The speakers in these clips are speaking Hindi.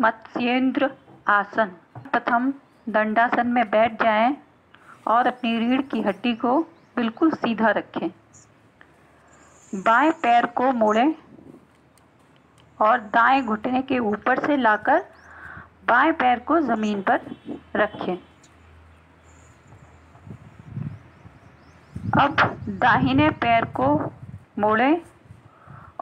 मत्स्येंद्र आसन। प्रथम दंडासन में बैठ जाएँ और अपनी रीढ़ की हड्डी को बिल्कुल सीधा रखें। बाएँ पैर को मोड़ें और दाएँ घुटने के ऊपर से लाकर बाएँ पैर को ज़मीन पर रखें। अब दाहिने पैर को मोड़ें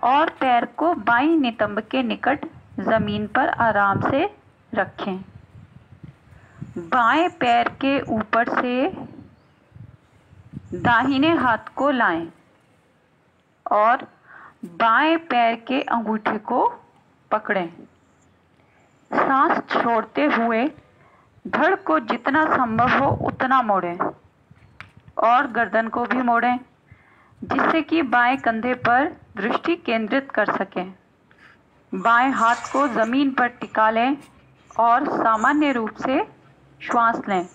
और पैर को बाईं नितंब के निकट ज़मीन पर आराम से रखें। बाएँ पैर के ऊपर से दाहिने हाथ को लाएँ और बाएँ पैर के अंगूठे को पकड़ें। सांस छोड़ते हुए धड़ को जितना संभव हो उतना मोड़ें और गर्दन को भी मोड़ें, जिससे कि बाएँ कंधे पर दृष्टि केंद्रित कर सकें। बाएँ हाथ को ज़मीन पर टिका लें और सामान्य रूप से श्वास लें।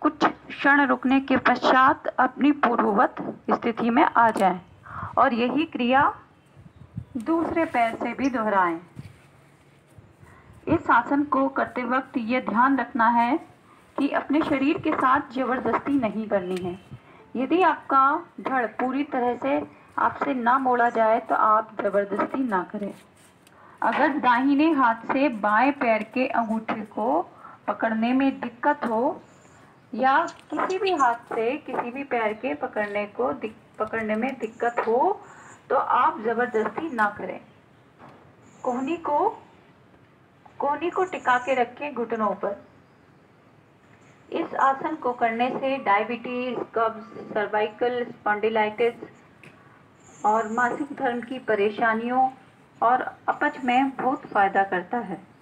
कुछ क्षण रुकने के पश्चात अपनी पूर्ववत स्थिति में आ जाएँ और यही क्रिया दूसरे पैर से भी दोहराएँ। इस आसन को करते वक्त ये ध्यान रखना है कि अपने शरीर के साथ ज़बरदस्ती नहीं करनी है। यदि आपका धड़ पूरी तरह से आपसे ना मोड़ा जाए तो आप ज़बरदस्ती ना करें। अगर दाहिने हाथ से बाएँ पैर के अंगूठे को पकड़ने में दिक्कत हो या किसी भी हाथ से किसी भी पैर के पकड़ने को पकड़ने में दिक्कत हो तो आप ज़बरदस्ती ना करें। कोहनी को कोहनी को टिका के रखें घुटनों पर। इस आसन को करने से डायबिटीज़, कब्ज, सर्वाइकल, स्पॉन्डिलाइटिस और मासिक धर्म की परेशानियों और अपच में बहुत फ़ायदा करता है।